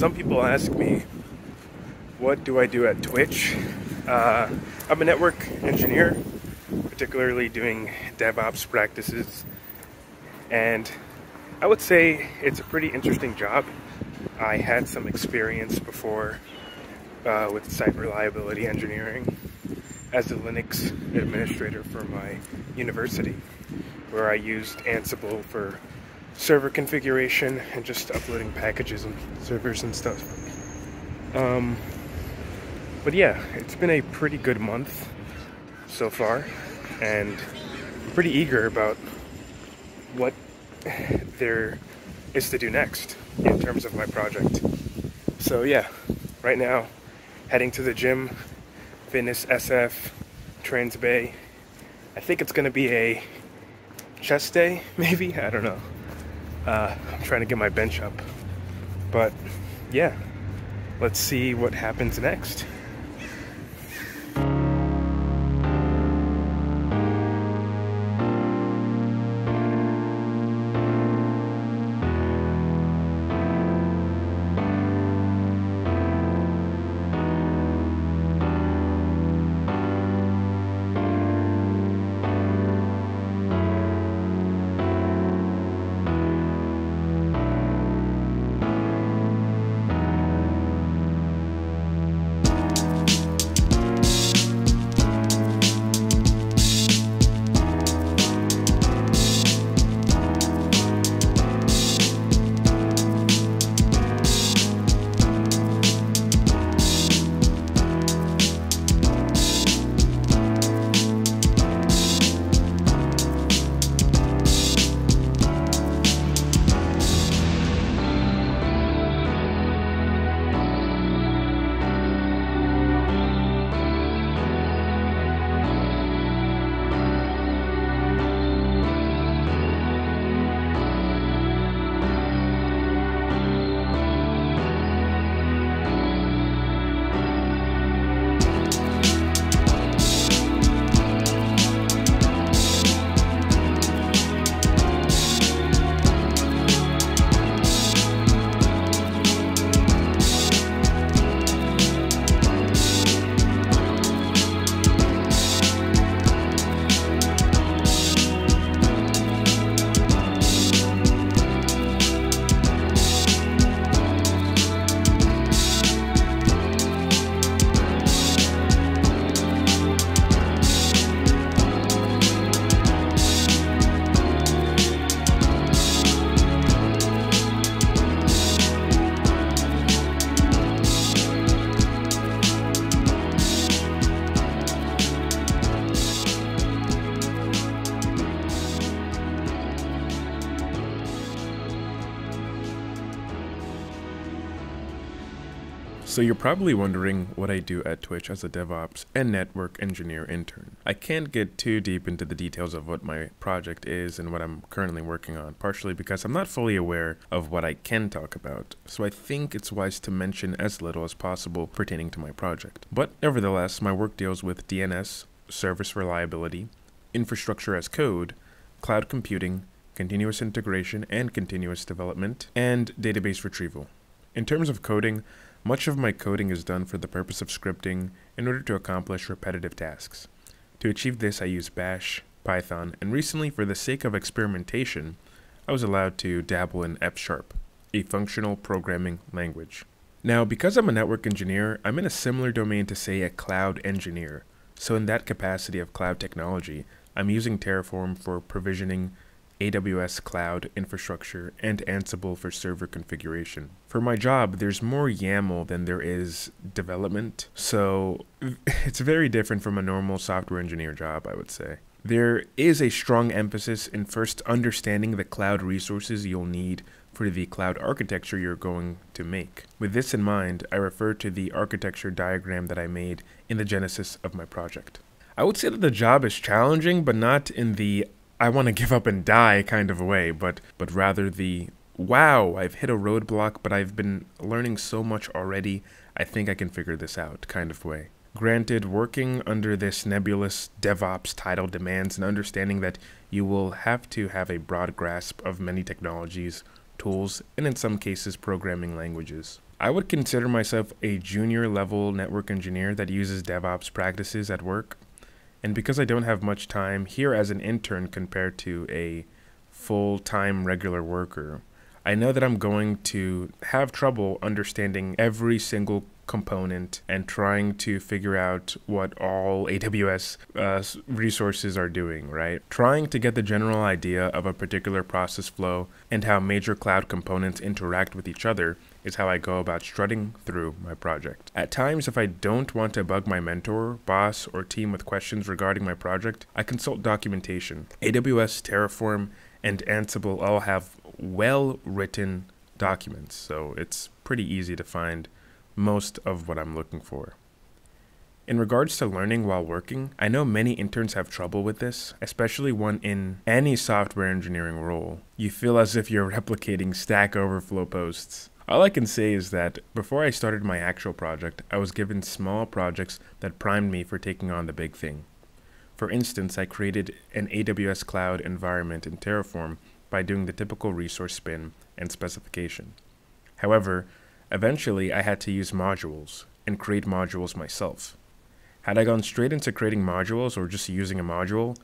some people ask me, what do I do at Twitch? Uh, I'm a network engineer, particularly doing DevOps practices, and I would say it's a pretty interesting job. I had some experience before uh, with site reliability engineering as a Linux administrator for my university, where I used Ansible for server configuration and just uploading packages and servers and stuff. Um, but yeah, it's been a pretty good month so far, and I'm pretty eager about what there is to do next in terms of my project. So yeah, right now, heading to the gym, Fitness SF, Trans Bay. I think it's gonna be a chest day, maybe? I don't know. Uh, I'm trying to get my bench up. But yeah, let's see what happens next. So you're probably wondering what I do at Twitch as a DevOps and network engineer intern. I can't get too deep into the details of what my project is and what I'm currently working on, partially because I'm not fully aware of what I can talk about. So I think it's wise to mention as little as possible pertaining to my project. But nevertheless, my work deals with DNS, service reliability, infrastructure as code, cloud computing, continuous integration and continuous development, and database retrieval. In terms of coding, much of my coding is done for the purpose of scripting in order to accomplish repetitive tasks. To achieve this, I use Bash, Python, and recently, for the sake of experimentation, I was allowed to dabble in F Sharp, a functional programming language. Now, because I'm a network engineer, I'm in a similar domain to, say, a cloud engineer. So, in that capacity of cloud technology, I'm using Terraform for provisioning AWS cloud infrastructure, and Ansible for server configuration. For my job, there's more YAML than there is development, so it's very different from a normal software engineer job, I would say. There is a strong emphasis in first understanding the cloud resources you'll need for the cloud architecture you're going to make. With this in mind, I refer to the architecture diagram that I made in the genesis of my project. I would say that the job is challenging, but not in the I want to give up and die kind of a way, but but rather the wow, I've hit a roadblock, but I've been learning so much already. I think I can figure this out kind of way. Granted, working under this nebulous DevOps title demands an understanding that you will have to have a broad grasp of many technologies, tools, and in some cases, programming languages. I would consider myself a junior level network engineer that uses DevOps practices at work. And because I don't have much time here as an intern compared to a full time regular worker, I know that I'm going to have trouble understanding every single component and trying to figure out what all AWS uh, resources are doing, right? Trying to get the general idea of a particular process flow and how major cloud components interact with each other is how I go about strutting through my project. At times, if I don't want to bug my mentor, boss, or team with questions regarding my project, I consult documentation. AWS, Terraform, and Ansible all have well written documents, so it's pretty easy to find most of what I'm looking for. In regards to learning while working, I know many interns have trouble with this, especially one in any software engineering role. You feel as if you're replicating Stack Overflow posts. All I can say is that before I started my actual project, I was given small projects that primed me for taking on the big thing. For instance, I created an AWS cloud environment in Terraform by doing the typical resource spin and specification. However, Eventually, I had to use modules and create modules myself. Had I gone straight into creating modules or just using a module,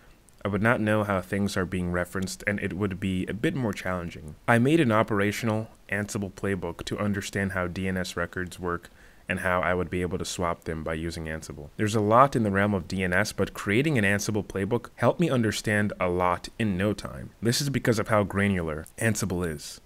I would not know how things are being referenced and it would be a bit more challenging. I made an operational Ansible playbook to understand how DNS records work and how I would be able to swap them by using Ansible. There's a lot in the realm of DNS, but creating an Ansible playbook helped me understand a lot in no time. This is because of how granular Ansible is.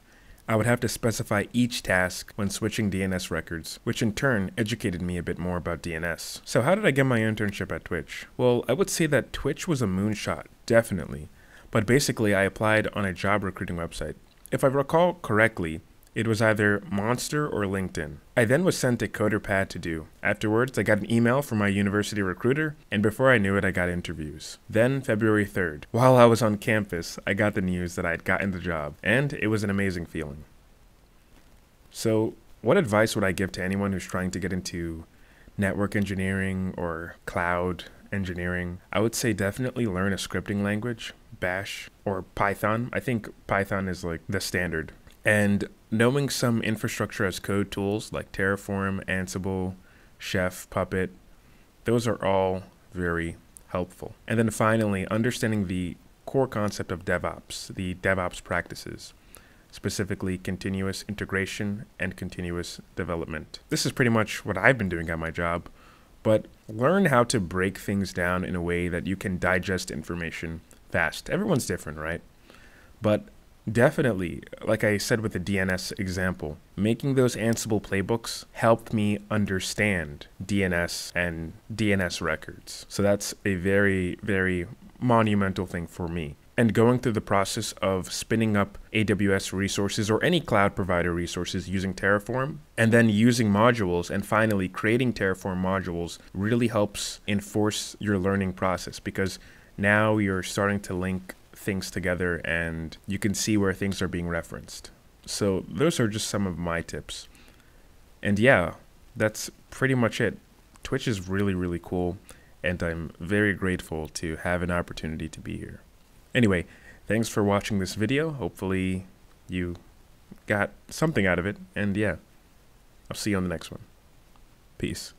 I would have to specify each task when switching DNS records, which in turn educated me a bit more about DNS. So how did I get my internship at Twitch? Well, I would say that Twitch was a moonshot, definitely. But basically, I applied on a job recruiting website. If I recall correctly, it was either Monster or LinkedIn. I then was sent a CoderPad to do. Afterwards, I got an email from my university recruiter, and before I knew it, I got interviews. Then, February 3rd, while I was on campus, I got the news that I had gotten the job, and it was an amazing feeling. So, what advice would I give to anyone who's trying to get into network engineering or cloud engineering? I would say definitely learn a scripting language, Bash or Python. I think Python is like the standard and knowing some infrastructure as code tools like Terraform, Ansible, Chef, Puppet, those are all very helpful. And then finally, understanding the core concept of DevOps, the DevOps practices, specifically continuous integration and continuous development. This is pretty much what I've been doing at my job, but learn how to break things down in a way that you can digest information fast. Everyone's different, right? But Definitely, like I said with the DNS example, making those Ansible playbooks helped me understand DNS and DNS records. So that's a very, very monumental thing for me. And going through the process of spinning up AWS resources or any cloud provider resources using Terraform, and then using modules and finally creating Terraform modules really helps enforce your learning process because now you're starting to link things together and you can see where things are being referenced. So those are just some of my tips. And yeah, that's pretty much it. Twitch is really, really cool, and I'm very grateful to have an opportunity to be here. Anyway, thanks for watching this video. Hopefully you got something out of it, and yeah, I'll see you on the next one. Peace.